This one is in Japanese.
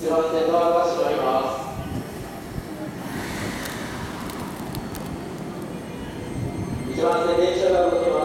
一番線電車が動きます。